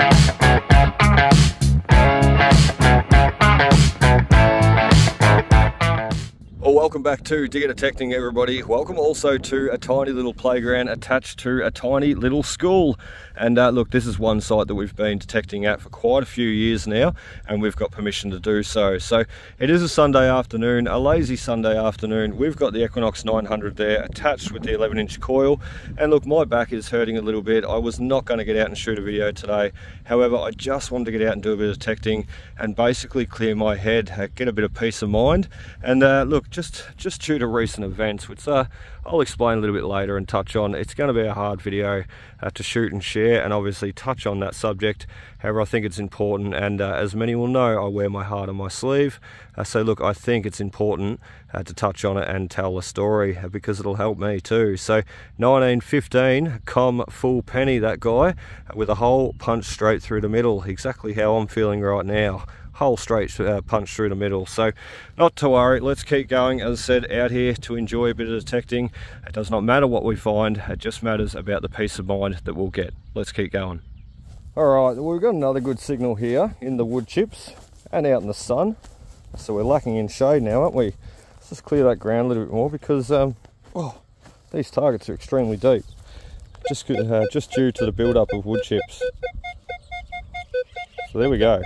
welcome back to Dig It Detecting everybody. Welcome also to a tiny little playground attached to a tiny little school. And uh, look, this is one site that we've been detecting at for quite a few years now, and we've got permission to do so. So it is a Sunday afternoon, a lazy Sunday afternoon. We've got the Equinox 900 there attached with the 11 inch coil. And look, my back is hurting a little bit. I was not going to get out and shoot a video today. However, I just wanted to get out and do a bit of detecting and basically clear my head, uh, get a bit of peace of mind. And uh, look, just, just due to recent events, which uh, I'll explain a little bit later and touch on. It's going to be a hard video uh, to shoot and share and obviously touch on that subject. However, I think it's important and uh, as many will know, I wear my heart on my sleeve. Uh, so look, I think it's important uh, to touch on it and tell the story uh, because it'll help me too. So 1915, com full penny, that guy, with a hole punched straight through the middle, exactly how I'm feeling right now hole straight uh, punch through the middle. So not to worry, let's keep going. As I said, out here to enjoy a bit of detecting. It does not matter what we find, it just matters about the peace of mind that we'll get. Let's keep going. All right, well, we've got another good signal here in the wood chips and out in the sun. So we're lacking in shade now, aren't we? Let's just clear that ground a little bit more because um, oh, these targets are extremely deep. Just, uh, just due to the build-up of wood chips. So there we go.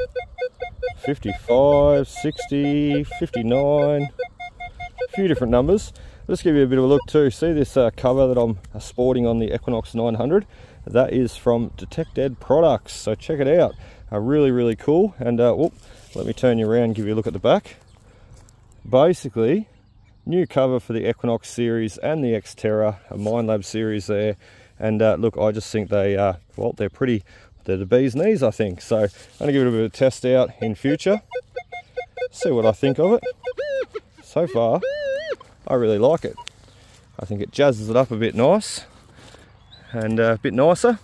55, 60, 59, a few different numbers. I'll just give you a bit of a look too. See this uh, cover that I'm uh, sporting on the Equinox 900? That is from Detect Products, so check it out. Uh, really, really cool. And uh, whoop, let me turn you around give you a look at the back. Basically, new cover for the Equinox series and the Xterra, a Minelab series there. And uh, look, I just think they, uh, well, they're pretty they're the bee's knees, I think. So I'm to give it a bit of a test out in future. See what I think of it. So far, I really like it. I think it jazzes it up a bit nice and uh, a bit nicer.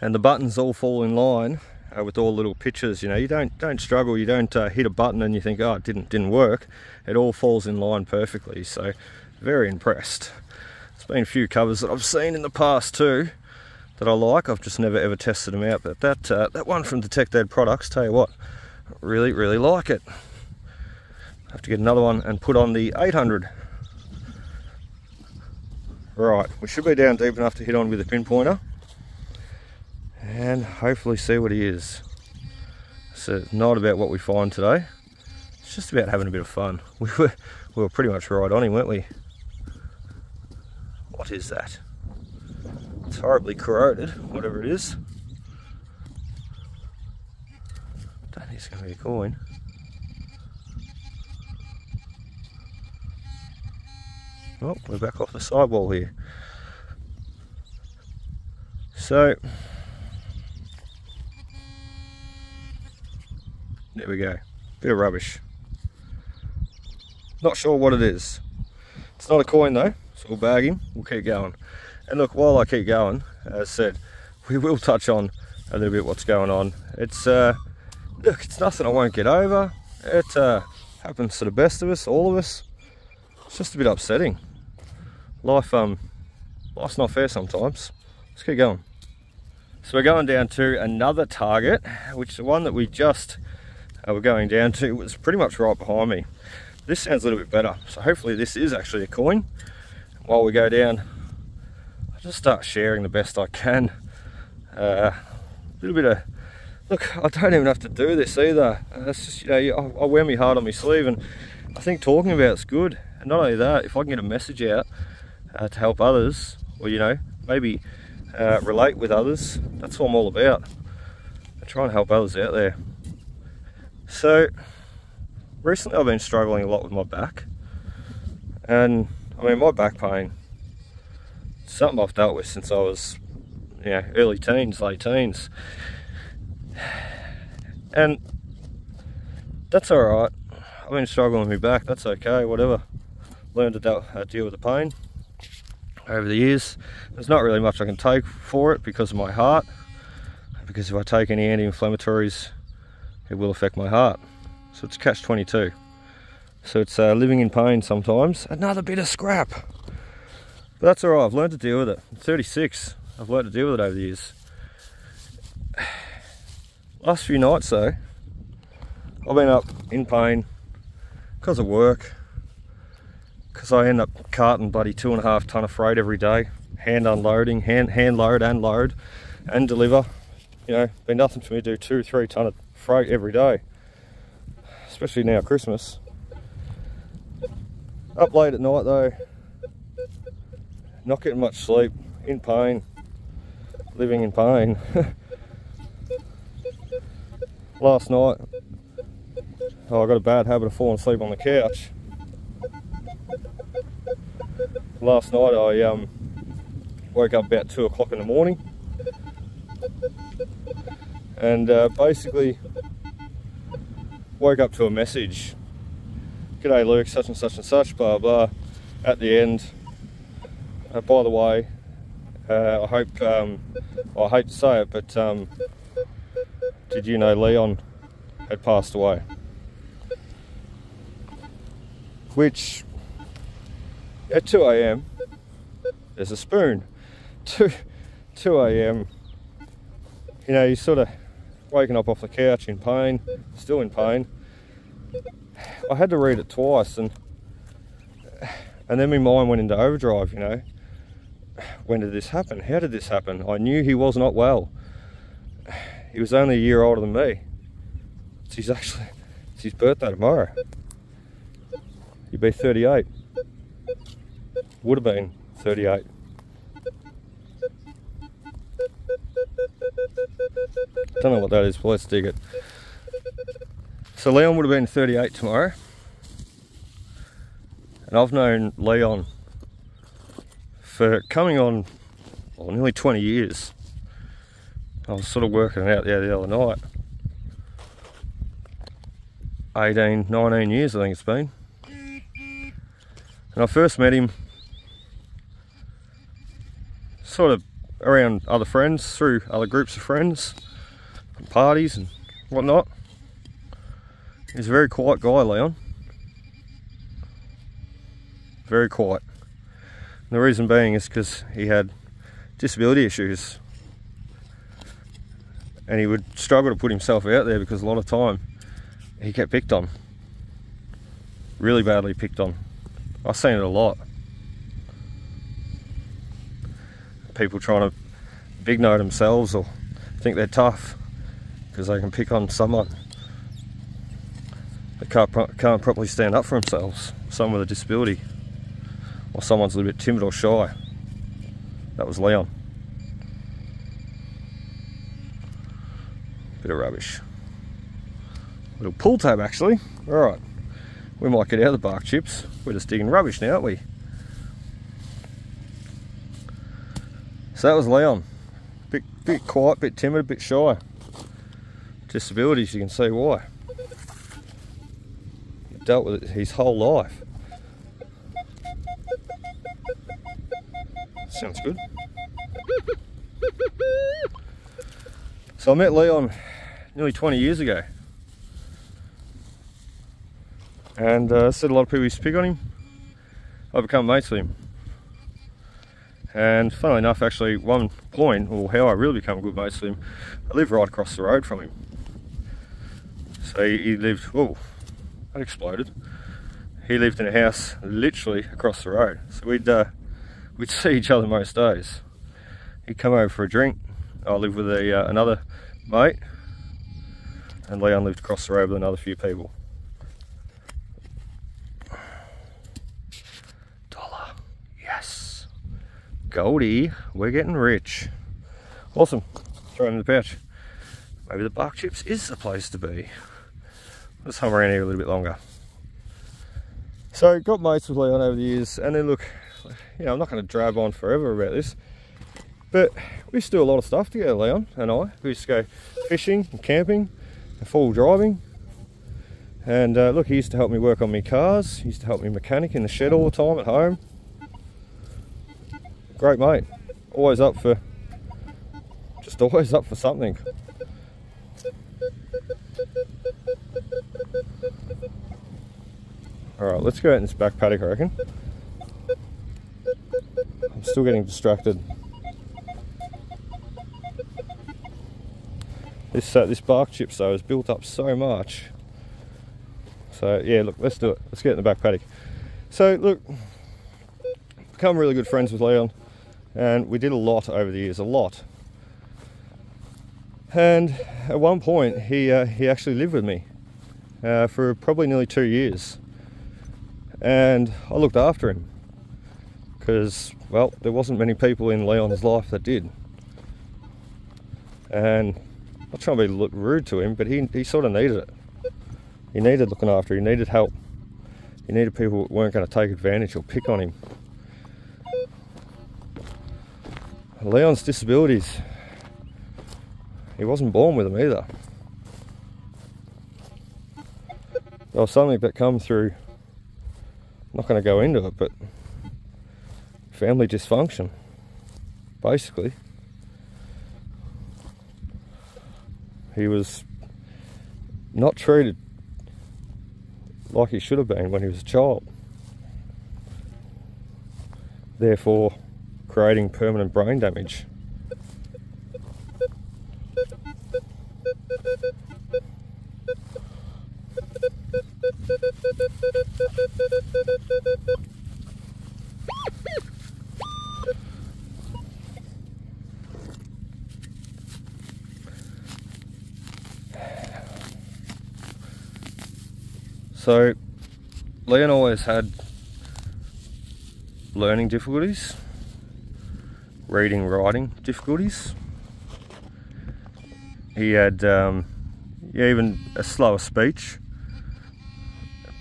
And the buttons all fall in line uh, with all little pitches. You know, you don't don't struggle. You don't uh, hit a button and you think, oh, it didn't didn't work. It all falls in line perfectly. So, very impressed. There's been a few covers that I've seen in the past too that I like. I've just never ever tested them out. But that uh, that one from Detect Ed Products, tell you what, really really like it. Have to get another one and put on the 800. Right, we should be down deep enough to hit on with a pinpointer and hopefully see what he is. So it's not about what we find today. It's just about having a bit of fun. We were, we were pretty much right on him, weren't we? What is that? It's horribly corroded, whatever it is. Don't think it's going to be a coin. Oh, we're back off the sidewall here. So, there we go. Bit of rubbish. Not sure what it is. It's not a coin though, so we'll bag him. We'll keep going. And look, while I keep going, as said, we will touch on a little bit what's going on. It's, uh, look, it's nothing I won't get over. It uh, happens to the best of us, all of us. It's just a bit upsetting. Life, um, life's not fair sometimes. Let's keep going. So we're going down to another target, which the one that we just uh, were going down to was pretty much right behind me. This sounds a little bit better. So hopefully this is actually a coin. While we go down just start sharing the best I can. Uh, a little bit of, look, I don't even have to do this either. Uh, it's just, you know, I, I wear my heart on my sleeve and I think talking about it's good. And not only that, if I can get a message out uh, to help others, or, you know, maybe uh, relate with others, that's what I'm all about. I try and help others out there. So, recently I've been struggling a lot with my back. And, I mean, my back pain something I've dealt with since I was, know, early teens, late teens. And that's all right. I've been struggling with my back. That's okay. Whatever. Learned to deal, uh, deal with the pain over the years. There's not really much I can take for it because of my heart. Because if I take any anti-inflammatories, it will affect my heart. So it's catch 22. So it's uh, living in pain sometimes. Another bit of scrap. But that's all right, I've learned to deal with it. I'm 36, I've learned to deal with it over the years. Last few nights though, I've been up in pain because of work, because I end up carting bloody two and a half ton of freight every day, hand unloading, hand, hand load and load and deliver. You know, been nothing for me to do two, three ton of freight every day, especially now Christmas. Up late at night though, not getting much sleep, in pain, living in pain. Last night, oh, I got a bad habit of falling asleep on the couch. Last night I um, woke up about two o'clock in the morning. And uh, basically woke up to a message. G'day Luke such and such and such blah blah. At the end by the way uh, I hope um, I hate to say it but um, did you know Leon had passed away which at 2 a.m there's a spoon 2 2 a.m you know you sort of waking up off the couch in pain, still in pain. I had to read it twice and and then my mind went into overdrive, you know. When did this happen? How did this happen? I knew he was not well. He was only a year older than me. It's his actually it's his birthday tomorrow. He'd be 38. Would have been 38. Don't know what that is, but let's dig it. So Leon would have been 38 tomorrow. And I've known Leon for coming on well, nearly 20 years. I was sort of working out there the other night. 18, 19 years I think it's been. And I first met him sort of around other friends, through other groups of friends, and parties and whatnot. He's a very quiet guy, Leon. Very quiet. The reason being is because he had disability issues. And he would struggle to put himself out there because a lot of time he kept picked on. Really badly picked on. I've seen it a lot. people trying to big note themselves or think they're tough because they can pick on someone that can't, can't properly stand up for themselves, someone with a disability, or someone's a little bit timid or shy. That was Leon. Bit of rubbish. Little pull tab actually. Alright, we might get out of the bark chips. We're just digging rubbish now, aren't we? So that was Leon. Bit, bit quiet, bit timid, a bit shy. Disabilities, you can see why. He dealt with it his whole life. Sounds good. So I met Leon nearly 20 years ago. And uh, said a lot of people used to pick on him. I've become mates with him. And funnily enough, actually, one point, or how I really became a good mates with him, I live right across the road from him. So he, he lived, oh, that exploded. He lived in a house literally across the road. So we'd, uh, we'd see each other most days. He'd come over for a drink. I lived with a, uh, another mate, and Leon lived across the road with another few people. Dollar, yes. Goldie, we're getting rich. Awesome. Throw them in the pouch. Maybe the bark chips is the place to be. Let's hum around here a little bit longer. So got mates with Leon over the years and then look, you know, I'm not going to drab on forever about this, but we used to do a lot of stuff together, Leon and I. We used to go fishing and camping and full driving. And uh, look, he used to help me work on my cars. He used to help me mechanic in the shed all the time at home great mate. Always up for, just always up for something. Alright, let's go out in this back paddock, I reckon. I'm still getting distracted. This uh, this bark chip though has built up so much. So yeah, look, let's do it. Let's get in the back paddock. So look, become really good friends with Leon, and we did a lot over the years, a lot. And at one point, he uh, he actually lived with me uh, for probably nearly two years, and I looked after him because well, there wasn't many people in Leon's life that did. And I'm not trying to be rude to him, but he, he sort of needed it. He needed looking after, he needed help. He needed people that weren't going to take advantage or pick on him. Leon's disabilities, he wasn't born with them either. There was something that come through, I'm not going to go into it, but family dysfunction, basically. He was not treated like he should have been when he was a child. Therefore, creating permanent brain damage. Leon always had learning difficulties, reading, writing difficulties. He had um, even a slower speech.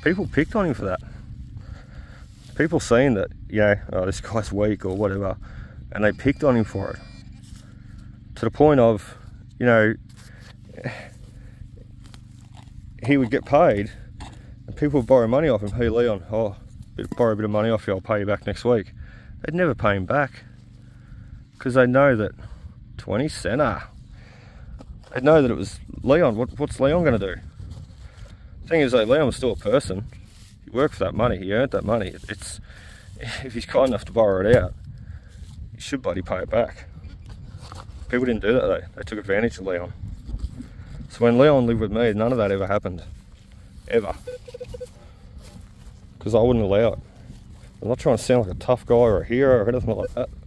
People picked on him for that. People saying that, yeah, oh, this guy's weak or whatever, and they picked on him for it. To the point of, you know, he would get paid people borrow money off him. Hey, Leon, oh, borrow a bit of money off you, I'll pay you back next week. They'd never pay him back because they know that 20 center. Ah. They know that it was Leon. What, what's Leon going to do? The thing is, though, Leon was still a person. He worked for that money. He earned that money. It's if he's kind enough to borrow it out, he should bloody pay it back. People didn't do that though. They took advantage of Leon. So when Leon lived with me, none of that ever happened. Ever because I wouldn't allow it. I'm not trying to sound like a tough guy or a hero or anything like that.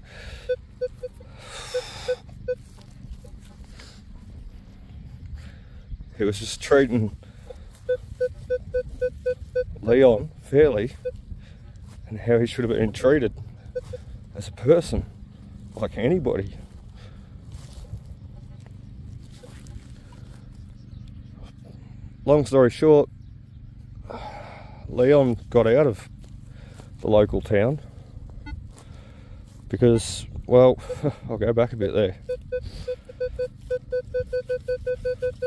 He was just treating Leon fairly and how he should have been treated as a person, like anybody. Long story short, Leon got out of the local town because, well, I'll go back a bit there.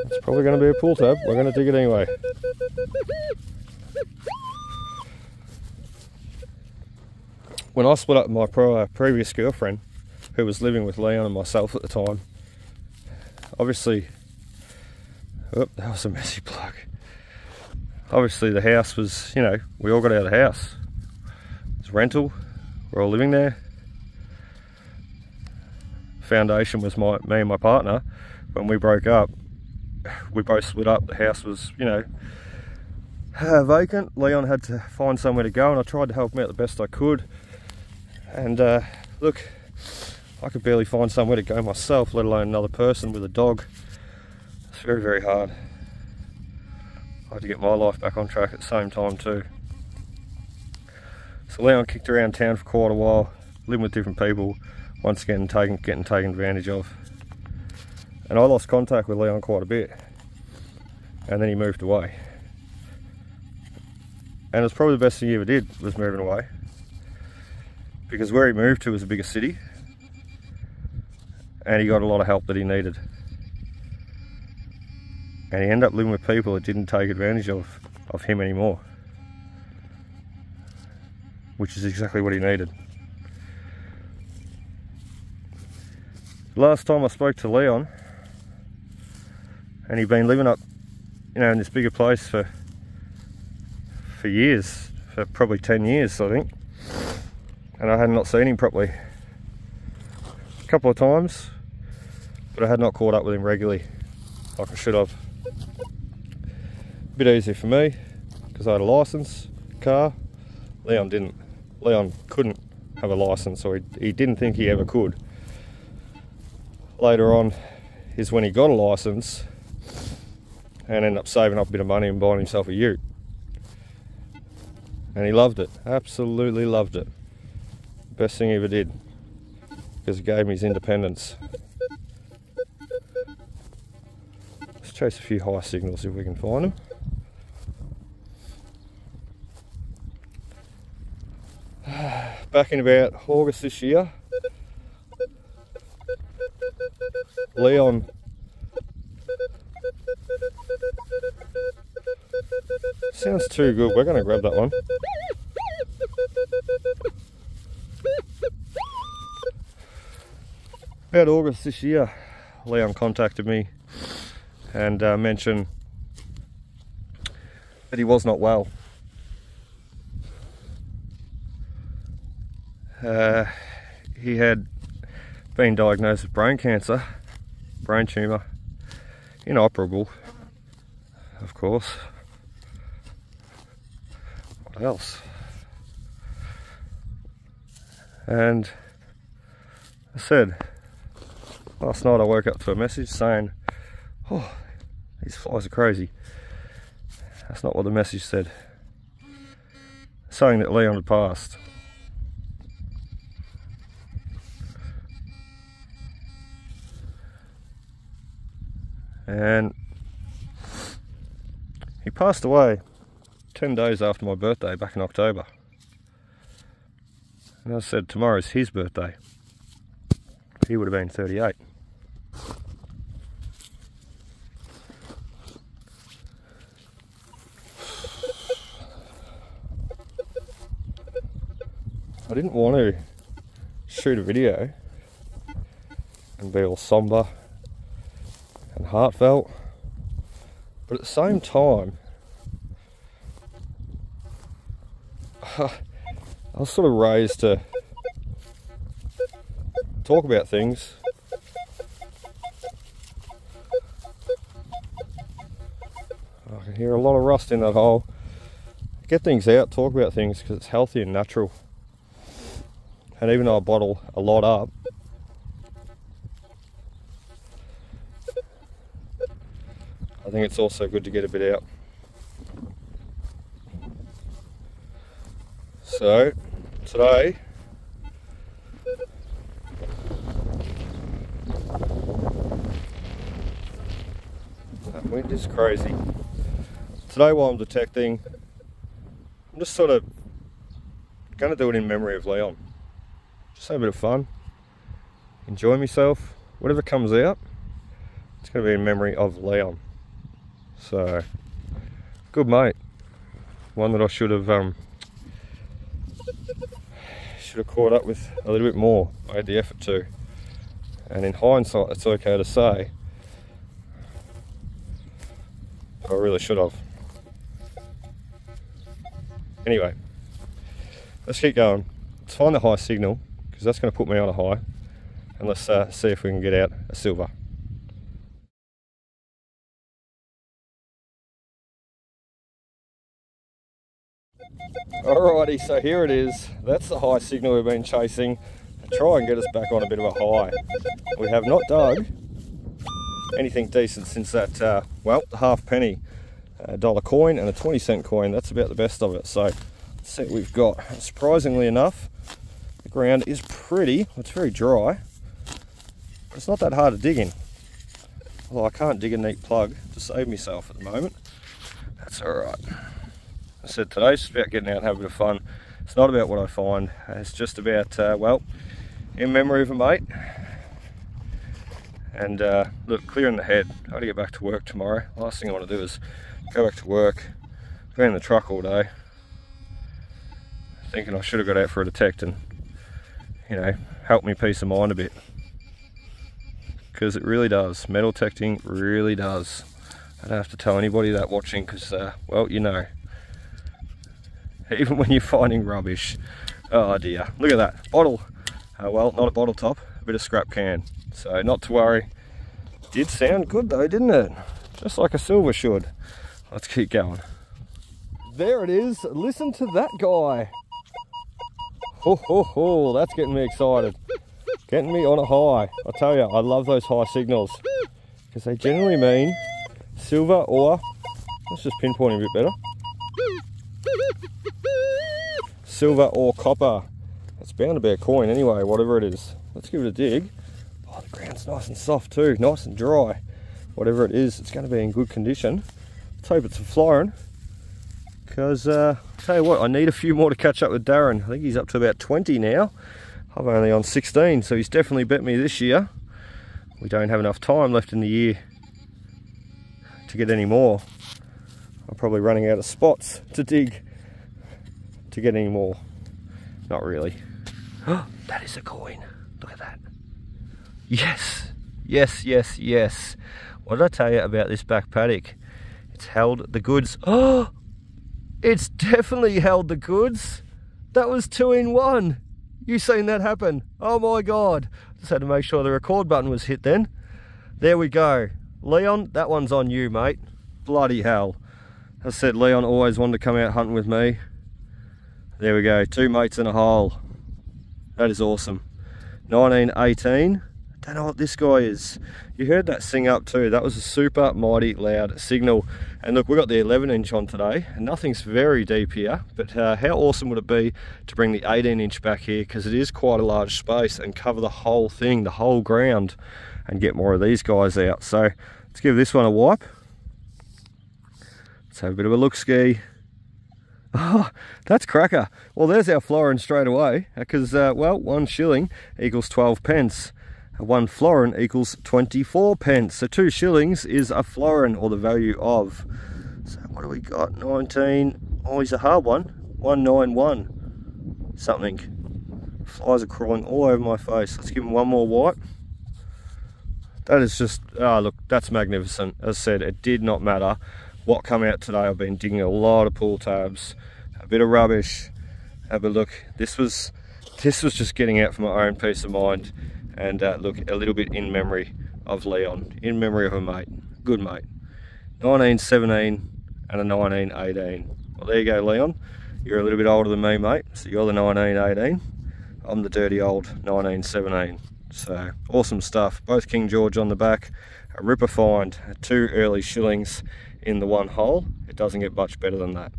It's probably going to be a pull tab. We're going to dig it anyway. When I split up my previous girlfriend, who was living with Leon and myself at the time, obviously, oh, that was a messy plug obviously the house was, you know, we all got out of the house. It's rental, we're all living there. Foundation was my me and my partner. When we broke up, we both split up. The house was, you know, uh, vacant. Leon had to find somewhere to go and I tried to help him out the best I could. And uh, look, I could barely find somewhere to go myself, let alone another person with a dog. It's very, very hard. I had to get my life back on track at the same time too. So Leon kicked around town for quite a while, living with different people, once again taking, getting taken advantage of. And I lost contact with Leon quite a bit. And then he moved away. And it's probably the best thing he ever did, was moving away. Because where he moved to was a bigger city. And he got a lot of help that he needed and he ended up living with people that didn't take advantage of, of him anymore. Which is exactly what he needed. Last time I spoke to Leon and he'd been living up you know in this bigger place for for years for probably 10 years I think. And I had not seen him properly a couple of times but I had not caught up with him regularly like I should have. A bit easier for me because I had a license car. Leon didn't. Leon couldn't have a license or he, he didn't think he ever could. Later on is when he got a license and ended up saving up a bit of money and buying himself a ute. And he loved it, absolutely loved it. Best thing he ever did because it gave him his independence. Chase a few high signals if we can find them. Back in about August this year, Leon sounds too good. We're going to grab that one. About August this year, Leon contacted me and uh, mentioned that he was not well. Uh, he had been diagnosed with brain cancer, brain tumour, inoperable, of course. What else? And I said, last night I woke up to a message saying, oh, these flies oh, are crazy. That's not what the message said. Saying that Leon had passed. and he passed away 10 days after my birthday back in October. And I said tomorrow's his birthday. He would have been 38. I didn't want to shoot a video and be all somber and heartfelt. But at the same time, I was sort of raised to talk about things. I can hear a lot of rust in that hole. Get things out, talk about things because it's healthy and natural. And even though I bottle a lot up, I think it's also good to get a bit out. So, today, that wind is crazy. Today while I'm detecting, I'm just sort of going to do it in memory of Leon. Just have a bit of fun, enjoy myself, whatever comes out, it's going to be in memory of Leon. So, good mate. One that I should have um, should have caught up with a little bit more. I had the effort to. And in hindsight, it's okay to say, I really should have. Anyway, let's keep going. Let's find the high signal, because that's going to put me on a high. And let's uh, see if we can get out a silver. Alrighty, so here it is. That's the high signal we've been chasing try and get us back on a bit of a high. We have not dug anything decent since that, uh, well, the half penny uh, dollar coin and a 20 cent coin. That's about the best of it. So let's see what we've got. Surprisingly enough, the ground is pretty, it's very dry. It's not that hard to dig in. Although I can't dig a neat plug to save myself at the moment. That's all right. I said today's about getting out and having a bit of fun. It's not about what I find. It's just about, uh, well, in memory of a mate. And uh, look, clearing the head. I got to get back to work tomorrow. Last thing I want to do is go back to work, be in the truck all day, thinking I should have got out for a detect and, you know, help me peace of mind a bit. Because it really does. Metal detecting really does. I don't have to tell anybody that watching because, uh, well, you know. even when you're finding rubbish. Oh dear, look at that, bottle. Uh, well, not a bottle top, a bit of scrap can. So not to worry, Did sound good though, didn't it? Just like a silver should. Let's keep going. There it is. Listen to that guy. Ho, ho, ho. That's getting me excited. Getting me on a high. I tell you, I love those high signals because they generally mean silver or, let's just pinpoint a bit better. Silver or copper. It's bound to be a coin anyway, whatever it is. Let's give it a dig. Oh, the ground's nice and soft too, nice and dry. Whatever it is, it's going to be in good condition. Let's hope it's a florin. Because, uh, tell you what, I need a few more to catch up with Darren. I think he's up to about 20 now. I'm only on 16, so he's definitely bet me this year. We don't have enough time left in the year to get any more. I'm probably running out of spots to dig to get any more. Not really. that is a coin. Look at that. Yes, yes, yes, yes. What did I tell you about this back paddock? It's held the goods. Oh, it's definitely held the goods. That was two in one. You seen that happen? Oh my God. Just had to make sure the record button was hit then. There we go. Leon, that one's on you, mate. Bloody hell. I said, Leon always wanted to come out hunting with me. There we go, two mates in a hole. That is awesome. 1918. Don't know what this guy is. You heard that sing up too. That was a super mighty loud signal. And look, we got the 11 inch on today and nothing's very deep here, but uh, how awesome would it be to bring the 18 inch back here because it is quite a large space and cover the whole thing, the whole ground and get more of these guys out. So let's give this one a wipe. Let's have a bit of a look ski. Oh, that's cracker. Well, there's our florin straight away because, uh, well, one shilling equals 12 pence one florin equals 24 pence. So two shillings is a florin or the value of. So what do we got? 19. Oh, he's a hard one. 191 something. Flies are crawling all over my face. Let's give him one more wipe. That is just, ah, oh, look, that's magnificent. As I said, it did not matter what come out today. I've been digging a lot of pull tabs, a bit of rubbish. Have a look. This was, this was just getting out for my own peace of mind and uh, look a little bit in memory of Leon, in memory of a mate, good mate. 1917 and a 1918. Well, there you go, Leon. You're a little bit older than me, mate. So you're the 1918. I'm the dirty old 1917. So awesome stuff. Both King George on the back. A ripper find, two early shillings in the one hole. It doesn't get much better than that.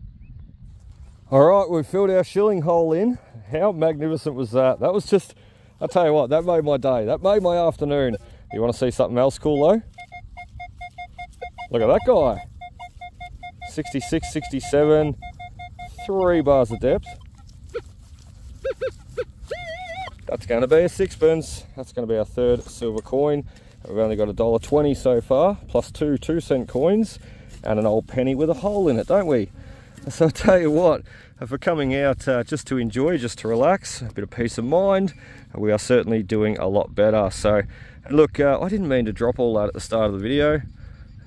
All right, we've filled our shilling hole in. How magnificent was that? That was just I'll tell you what, that made my day. That made my afternoon. You want to see something else cool though? Look at that guy. 66, 67, three bars of depth. That's going to be a sixpence. That's going to be our third silver coin. We've only got a dollar twenty so far, plus two two cent coins, and an old penny with a hole in it, don't we? So I tell you what, for coming out uh, just to enjoy, just to relax, a bit of peace of mind, we are certainly doing a lot better. So look, uh, I didn't mean to drop all that at the start of the video.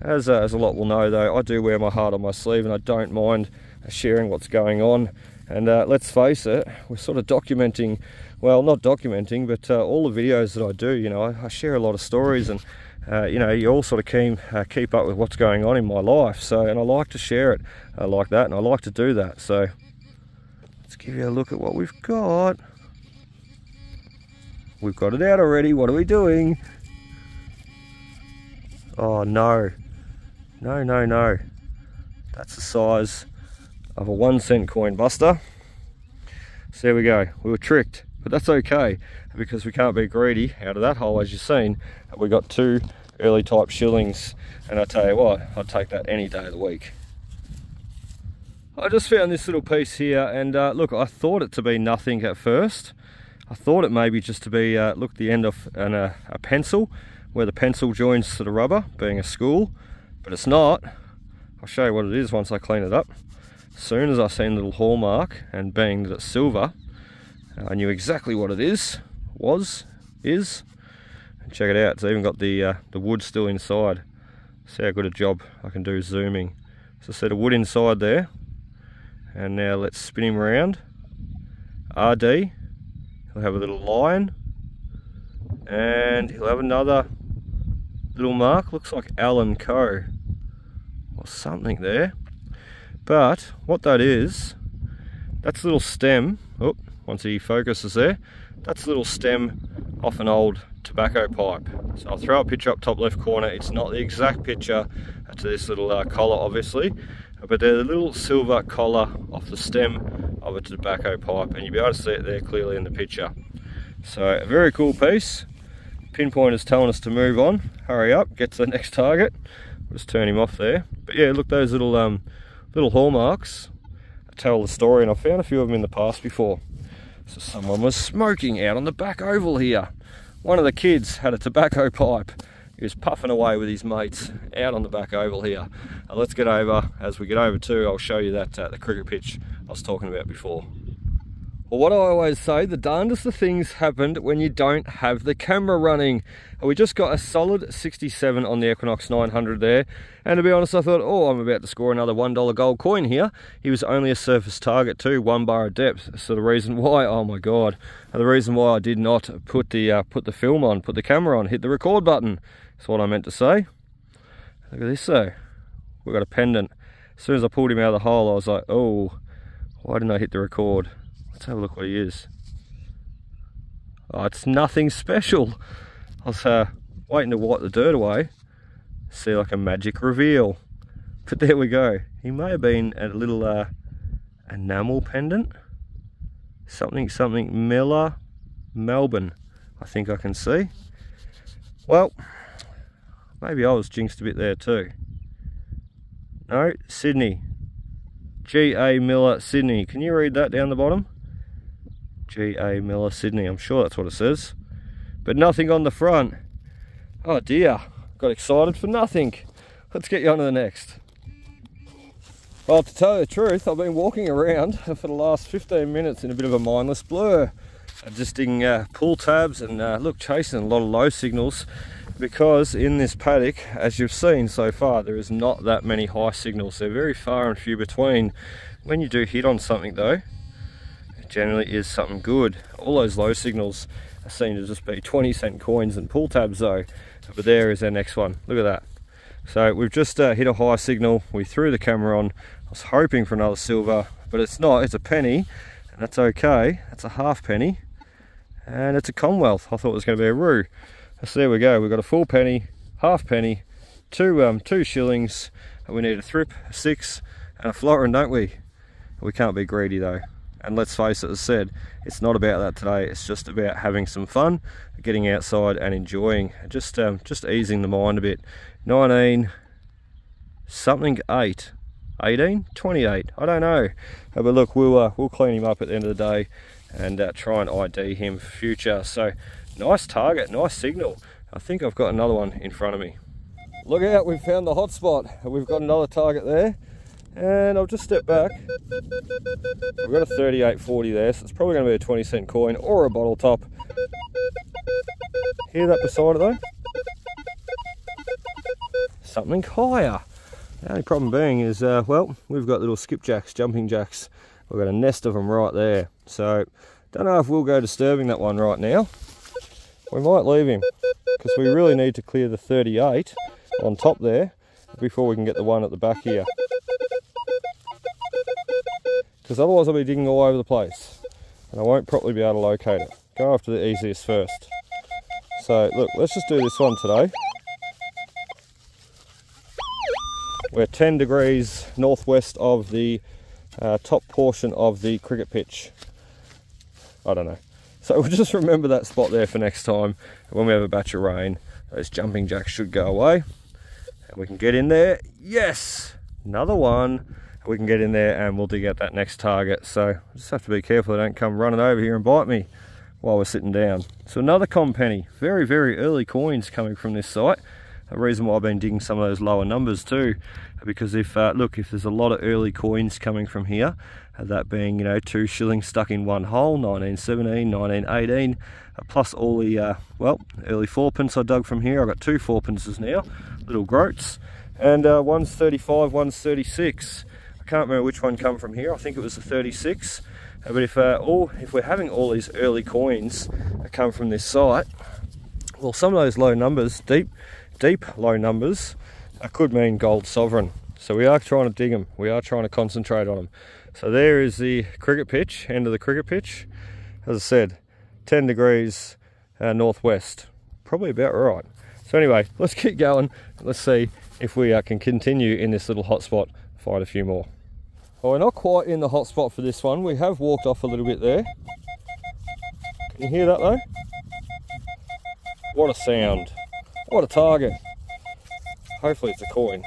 As, uh, as a lot will know though, I do wear my heart on my sleeve and I don't mind sharing what's going on. And uh, let's face it, we're sort of documenting, well, not documenting, but uh, all the videos that I do, you know, I, I share a lot of stories and uh, you know, you all sort of keep, uh, keep up with what's going on in my life. So, and I like to share it uh, like that, and I like to do that. So, let's give you a look at what we've got. We've got it out already. What are we doing? Oh, no. No, no, no. That's the size of a one cent coin buster. So there we go. We were tricked but that's okay because we can't be greedy out of that hole. As you've seen we got two early type shillings and I tell you what I'd take that any day of the week. I just found this little piece here and uh, look I thought it to be nothing at first. I thought it maybe just to be uh, look the end of an, uh, a pencil where the pencil joins to the rubber being a school but it's not. I'll show you what it is once I clean it up. As soon as I seen the little hallmark and being that it's silver I knew exactly what it is, was, is. And check it out, it's even got the, uh, the wood still inside. See how good a job I can do zooming. So a set of wood inside there. And now let's spin him around. RD, he'll have a little lion. And he'll have another little mark. Looks like Allen Co. Or something there. But what that is, that's a little stem. Oh, once he focuses there, that's a little stem off an old tobacco pipe. So I'll throw a picture up top left corner. It's not the exact picture to this little uh, collar, obviously, but there's a little silver collar off the stem of a tobacco pipe, and you'll be able to see it there clearly in the picture. So a very cool piece. Pinpoint is telling us to move on. Hurry up, get to the next target. We'll just turn him off there. But yeah, look, those little um, little hallmarks tell the story, and I've found a few of them in the past before. So someone was smoking out on the back oval here. One of the kids had a tobacco pipe. He was puffing away with his mates out on the back oval here. Uh, let's get over, as we get over too, I'll show you that uh, the cricket pitch I was talking about before. Well, what I always say, the darndest of things happened when you don't have the camera running. We just got a solid 67 on the Equinox 900 there. And to be honest, I thought, oh, I'm about to score another $1 gold coin here. He was only a surface target too, one bar of depth. So the reason why, oh my God, the reason why I did not put the, uh, put the film on, put the camera on, hit the record button. That's what I meant to say. Look at this though. We've got a pendant. As soon as I pulled him out of the hole, I was like, oh, why didn't I hit the record? Let's have a look what he is. Oh, it's nothing special. I was uh, waiting to wipe the dirt away. See like a magic reveal. But there we go. He may have been a little uh, enamel pendant. Something, something Miller, Melbourne. I think I can see. Well, maybe I was jinxed a bit there too. No, Sydney. G.A. Miller, Sydney. Can you read that down the bottom? G.A. Miller, Sydney. I'm sure that's what it says. But nothing on the front. Oh dear, got excited for nothing. Let's get you on to the next. Well, to tell you the truth, I've been walking around for the last 15 minutes in a bit of a mindless blur. Adjusting uh, pull tabs and uh, look, chasing a lot of low signals because in this paddock, as you've seen so far, there is not that many high signals. They're very far and few between. When you do hit on something though, generally is something good. All those low signals are seen to just be 20 cent coins and pull tabs though. But there is our next one. Look at that. So we've just uh, hit a high signal. We threw the camera on. I was hoping for another silver, but it's not. It's a penny, and that's okay. That's a half penny, and it's a Commonwealth. I thought it was going to be a roo. So there we go. We've got a full penny, half penny, two um, two shillings. We need a thrip, a six, and a florin, don't we? We can't be greedy though. And let's face it, as said, it's not about that today. It's just about having some fun, getting outside and enjoying, just um, just easing the mind a bit. 19, something 8, 18, 28, I don't know. But look, we'll, uh, we'll clean him up at the end of the day and uh, try and ID him for future. So nice target, nice signal. I think I've got another one in front of me. Look out, we've found the hot spot. We've got another target there and I'll just step back. We've got a 38.40 there, so it's probably going to be a 20 cent coin or a bottle top. Hear that beside it though? Something higher. The only problem being is, uh, well, we've got little skipjacks, jumping jacks. We've got a nest of them right there. So, don't know if we'll go disturbing that one right now. We might leave him, because we really need to clear the 38 on top there before we can get the one at the back here because otherwise I'll be digging all over the place and I won't properly be able to locate it. Go after the easiest first. So look, let's just do this one today. We're 10 degrees northwest of the uh, top portion of the cricket pitch. I don't know. So we'll just remember that spot there for next time. When we have a batch of rain, those jumping jacks should go away. And we can get in there. Yes! Another one we can get in there and we'll dig out that next target. So just have to be careful they don't come running over here and bite me while we're sitting down. So another com penny, very, very early coins coming from this site. The reason why I've been digging some of those lower numbers too, because if, uh, look, if there's a lot of early coins coming from here, uh, that being, you know, two shillings stuck in one hole, 1917, 1918, uh, plus all the, uh, well, early fourpence I dug from here. I've got two fourpences now, little groats, and uh, one's 35, one's 36 can't remember which one come from here. I think it was the 36. Uh, but if uh, all if we're having all these early coins that come from this site, well, some of those low numbers deep deep low numbers, that could mean gold sovereign. So we are trying to dig them. We are trying to concentrate on them. So there is the cricket pitch, end of the cricket pitch. As I said, 10 degrees uh, northwest. Probably about right. So anyway, let's keep going. Let's see if we uh, can continue in this little hotspot, find a few more. Well, we're not quite in the hotspot for this one. We have walked off a little bit there. Can you hear that though? What a sound. What a target. Hopefully it's a coin.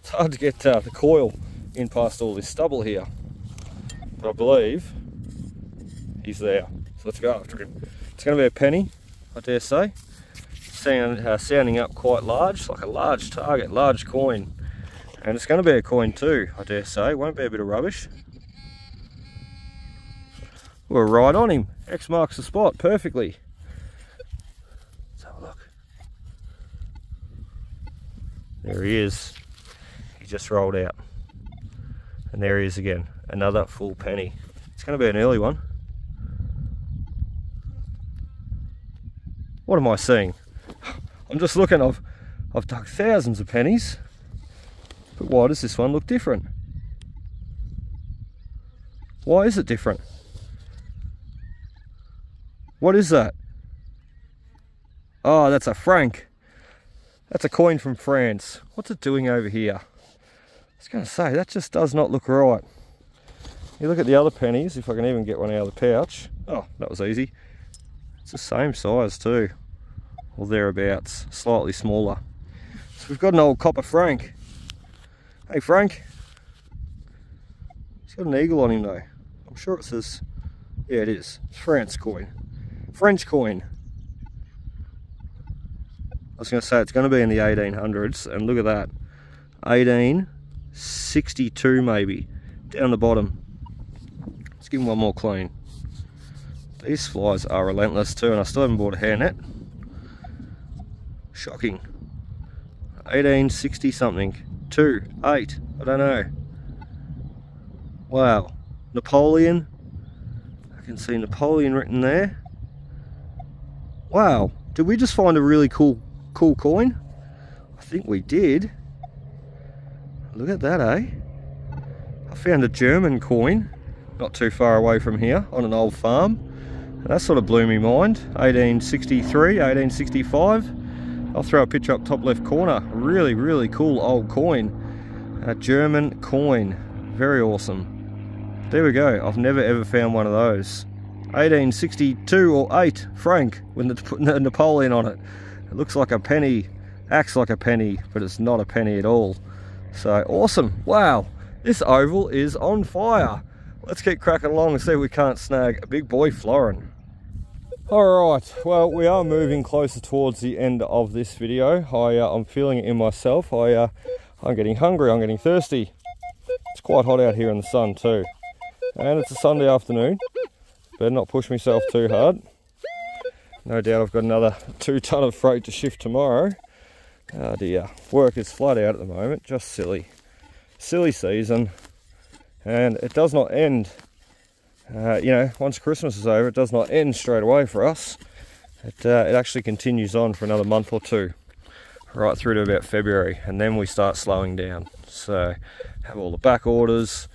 It's hard to get uh, the coil in past all this stubble here. But I believe he's there. So let's go after him. It's going to be a penny, I dare say. Sound, uh, sounding up quite large, like a large target, large coin. And it's going to be a coin too, I dare say. Won't be a bit of rubbish. We're right on him. X marks the spot perfectly. Let's have a look. There he is. He just rolled out. And there he is again. Another full penny. It's going to be an early one. What am I seeing? I'm just looking, I've, I've dug thousands of pennies. But why does this one look different? Why is it different? What is that? Oh, that's a franc. That's a coin from France. What's it doing over here? I was going to say, that just does not look right. You look at the other pennies, if I can even get one out of the pouch. Oh, that was easy. It's the same size too, or thereabouts, slightly smaller. So we've got an old copper franc. Hey Frank. He's got an eagle on him though. I'm sure it says, yeah it is, it's France coin. French coin. I was going to say it's going to be in the 1800s, and look at that. 1862 maybe, down the bottom. Let's give him one more clean. These flies are relentless too, and I still haven't bought a hairnet. Shocking. 1860 something. 2, 8, I don't know. Wow. Napoleon. I can see Napoleon written there. Wow, did we just find a really cool, cool coin? I think we did. Look at that, eh? I found a German coin, not too far away from here, on an old farm. That sort of blew me mind. 1863, 1865. I'll throw a picture up top left corner. Really, really cool old coin. A German coin. Very awesome. There we go. I've never ever found one of those. 1862 or 8 franc with Napoleon on it. It looks like a penny, acts like a penny, but it's not a penny at all. So awesome, wow, this oval is on fire. Let's keep cracking along and see if we can't snag a big boy florin. Alright, well we are moving closer towards the end of this video. I, uh, I'm feeling it in myself. I, uh, I'm getting hungry, I'm getting thirsty. It's quite hot out here in the sun too. And it's a Sunday afternoon. Better not push myself too hard. No doubt I've got another two ton of freight to shift tomorrow. Oh dear, work is flat out at the moment, just silly. Silly season, and it does not end. Uh, you know, once Christmas is over, it does not end straight away for us. It, uh, it actually continues on for another month or two, right through to about February, and then we start slowing down. So, have all the back orders,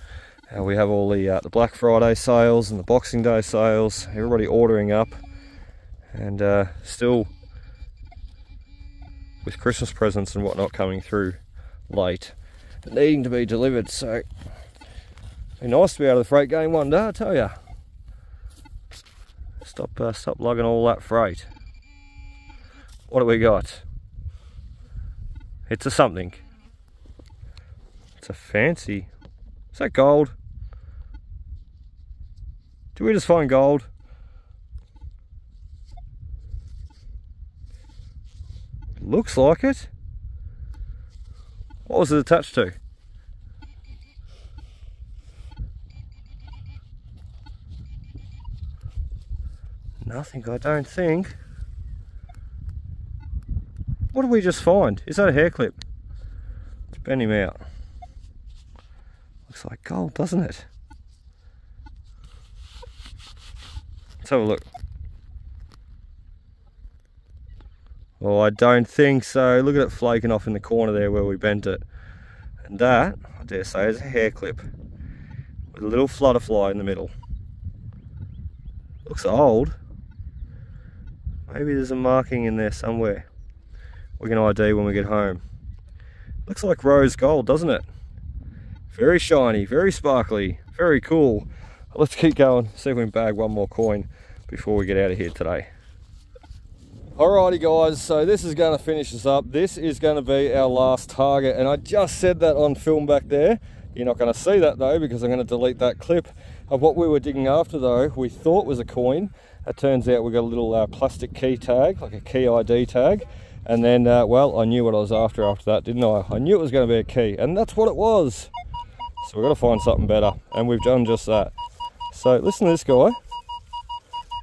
uh, we have all the, uh, the Black Friday sales and the Boxing Day sales, everybody ordering up and uh, still with Christmas presents and whatnot coming through late, needing to be delivered. So be nice to be out of the freight game one day, I tell you. Stop, uh, stop lugging all that freight. What do we got? It's a something. It's a fancy is that gold? Do we just find gold? Looks like it. What was it attached to? Nothing, I don't think. What did we just find? Is that a hair clip? Let's bend him out. Looks like gold, doesn't it? Let's have a look. Oh, I don't think so. Look at it flaking off in the corner there where we bent it. And that, I dare say, is a hair clip with a little flutterfly in the middle. Looks old. Maybe there's a marking in there somewhere. We can ID when we get home. Looks like rose gold, doesn't it? Very shiny, very sparkly, very cool. Let's keep going, see if we can bag one more coin before we get out of here today. Alrighty guys, so this is going to finish us up. This is going to be our last target and I just said that on film back there. You're not going to see that though because I'm going to delete that clip of what we were digging after though. We thought was a coin. It turns out we got a little uh, plastic key tag, like a key ID tag. And then, uh, well, I knew what I was after after that, didn't I? I knew it was going to be a key and that's what it was. So we've got to find something better and we've done just that. So listen to this guy.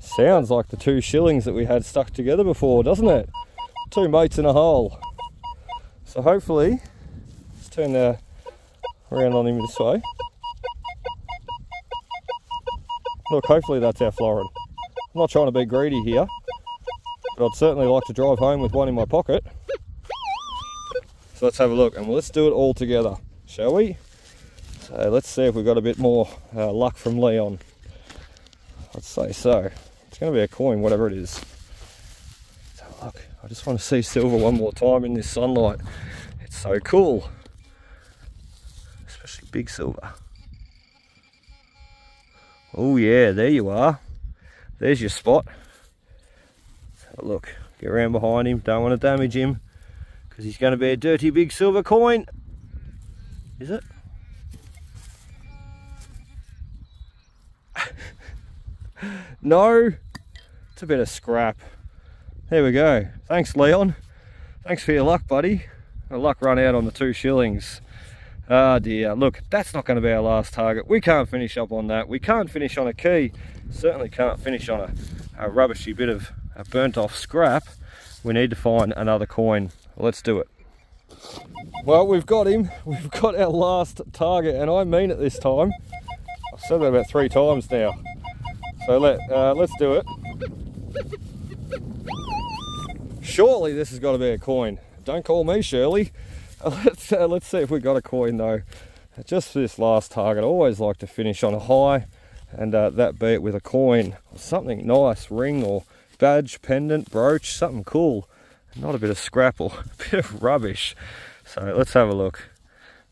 Sounds like the two shillings that we had stuck together before, doesn't it? Two mates in a hole. So hopefully, let's turn the around on him this way. Look, hopefully that's our florin. I'm not trying to be greedy here, but I'd certainly like to drive home with one in my pocket. So let's have a look and let's do it all together, shall we? So let's see if we've got a bit more uh, luck from Leon. Let's say so It's going to be a coin, whatever it is. So look, I just want to see silver one more time in this sunlight. It's so cool. Especially big silver. Oh yeah, there you are. There's your spot. Look, get around behind him. Don't want to damage him because he's going to be a dirty big silver coin. Is it? no, it's a bit of scrap. There we go. Thanks, Leon. Thanks for your luck, buddy. The luck run out on the two shillings. Ah oh dear, look, that's not going to be our last target. We can't finish up on that. We can't finish on a key. Certainly can't finish on a, a rubbishy bit of a burnt off scrap. We need to find another coin. Let's do it. Well, we've got him. We've got our last target, and I mean it this time. I've said that about three times now. So let, uh, let's do it. Surely this has got to be a coin. Don't call me Shirley. Let's, uh, let's see if we've got a coin though. Just for this last target, I always like to finish on a high and uh, that be it with a coin or something nice, ring or badge, pendant, brooch, something cool. Not a bit of scrapple, a bit of rubbish. So let's have a look.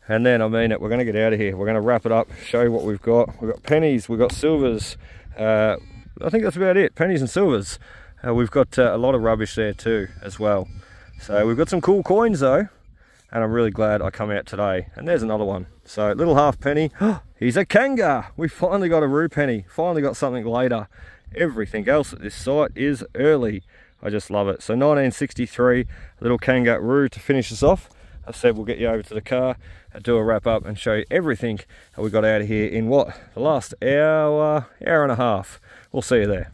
And then, I mean it, we're going to get out of here. We're going to wrap it up, show you what we've got. We've got pennies, we've got silvers, uh, I think that's about it. Pennies and silvers. Uh, we've got uh, a lot of rubbish there too as well. So we've got some cool coins though. And I'm really glad I come out today. And there's another one. So little half penny. He's a kanga. We finally got a roo penny. Finally got something later. Everything else at this site is early. I just love it. So 1963, little kangaroo to finish us off. I said we'll get you over to the car and do a wrap up and show you everything we got out of here in what the last hour hour and a half We'll see you there.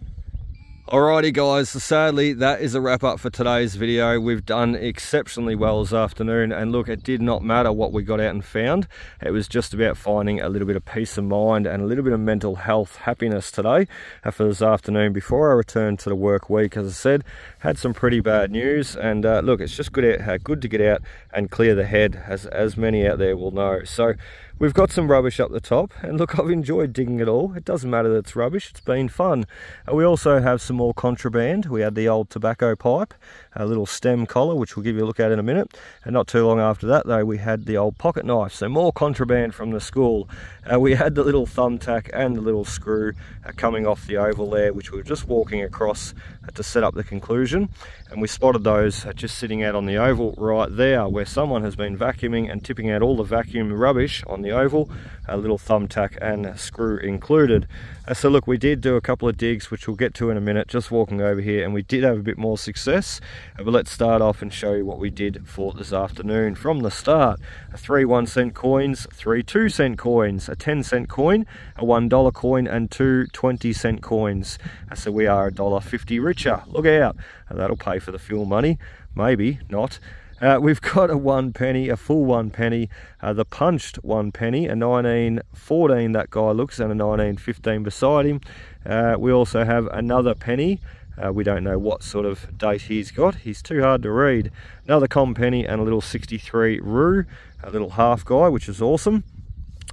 Alrighty guys, so sadly that is a wrap up for today's video. We've done exceptionally well this afternoon and look, it did not matter what we got out and found. It was just about finding a little bit of peace of mind and a little bit of mental health happiness today uh, for this afternoon before I return to the work week. As I said, had some pretty bad news and uh, look, it's just good, out, uh, good to get out and clear the head as, as many out there will know. So We've got some rubbish up the top, and look, I've enjoyed digging it all. It doesn't matter that it's rubbish, it's been fun. Uh, we also have some more contraband. We had the old tobacco pipe, a little stem collar, which we'll give you a look at in a minute. And not too long after that, though, we had the old pocket knife, so more contraband from the school. Uh, we had the little thumbtack and the little screw uh, coming off the oval there, which we were just walking across uh, to set up the conclusion. And we spotted those uh, just sitting out on the oval right there, where someone has been vacuuming and tipping out all the vacuum rubbish on the oval, a little thumbtack and screw included. Uh, so look, we did do a couple of digs, which we'll get to in a minute, just walking over here, and we did have a bit more success. But let's start off and show you what we did for this afternoon. From the start, three one cent coins, three two cent coins, a 10 cent coin, a one dollar coin, and two 20 cent coins. Uh, so we are a dollar fifty richer. Look out, uh, that'll pay for the fuel money. Maybe not. Uh, we've got a one penny, a full one penny, uh, the punched one penny, a 1914 that guy looks, and a 1915 beside him. Uh, we also have another penny, Uh, we don't know what sort of date he's got. He's too hard to read. Another Com Penny and a little 63 Roo, a little half guy, which is awesome.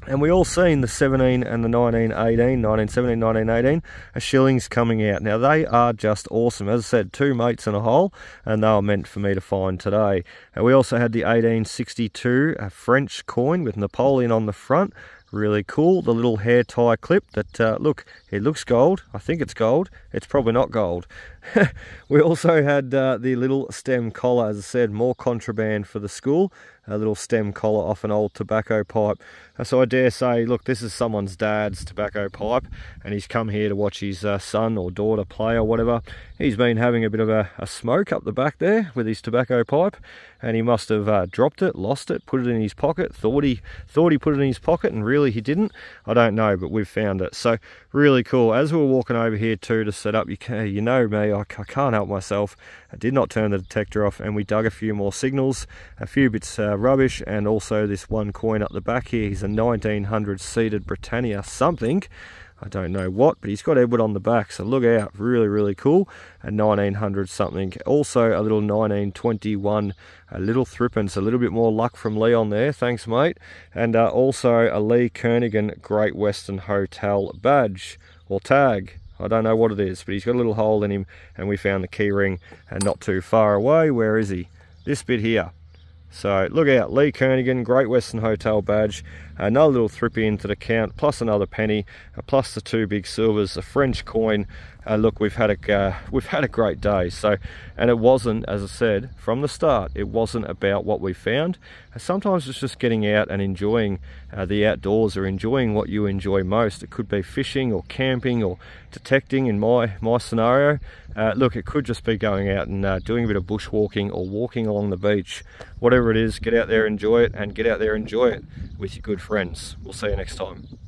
And we all seen the 17 and the 1918, 1917, 1918 a shillings coming out. Now they are just awesome. As I said, two mates in a hole, and they were meant for me to find today. And we also had the 1862 a French coin with Napoleon on the front. Really cool. The little hair tie clip that, uh, look, it looks gold. I think it's gold. It's probably not gold. we also had uh, the little stem collar, as I said, more contraband for the school a little stem collar off an old tobacco pipe. Uh, so I dare say, look, this is someone's dad's tobacco pipe, and he's come here to watch his uh, son or daughter play or whatever. He's been having a bit of a, a smoke up the back there with his tobacco pipe, and he must have uh, dropped it, lost it, put it in his pocket, thought he thought he put it in his pocket, and really he didn't. I don't know, but we've found it. So really cool. As we were walking over here too to set up, you can, you know me, I, I can't help myself. I did not turn the detector off, and we dug a few more signals, a few bits uh, rubbish, and also this one coin up the back here. He's a 1900 seated Britannia something. I don't know what, but he's got Edward on the back, so look out. Really, really cool. A 1900 something. Also a little 1921, a little threepence a little bit more luck from Leon there. Thanks, mate. And uh, also a Lee Kernaghan Great Western Hotel badge or tag. I don't know what it is, but he's got a little hole in him, and we found the key ring and not too far away. Where is he? This bit here. So look out, Lee Kernaghan, Great Western Hotel badge, another little thrippy into the count, plus another penny, uh, plus the two big silvers, a French coin. Uh, look, we've had a uh, we've had a great day. So, and it wasn't, as I said from the start, it wasn't about what we found. Sometimes it's just getting out and enjoying uh, the outdoors or enjoying what you enjoy most. It could be fishing or camping or detecting. In my my scenario, uh, look, it could just be going out and uh, doing a bit of bushwalking or walking along the beach. Whatever it is, get out there, enjoy it, and get out there, enjoy it with your good friends. We'll see you next time.